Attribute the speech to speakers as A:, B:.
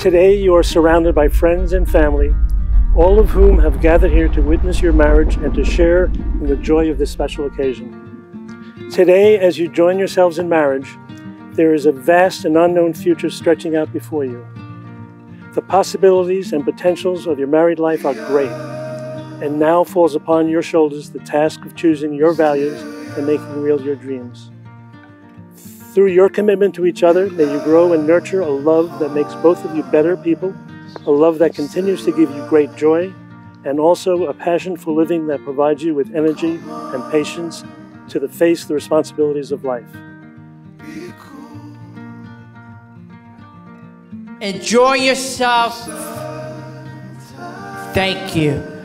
A: Today, you are surrounded by friends and family, all of whom have gathered here to witness your marriage and to share in the joy of this special occasion. Today, as you join yourselves in marriage, there is a vast and unknown future stretching out before you. The possibilities and potentials of your married life are great, and now falls upon your shoulders the task of choosing your values and making real your dreams. Through your commitment to each other, may you grow and nurture a love that makes both of you better people, a love that continues to give you great joy, and also a passion for living that provides you with energy and patience to the face the responsibilities of life.
B: Enjoy yourself. Thank you.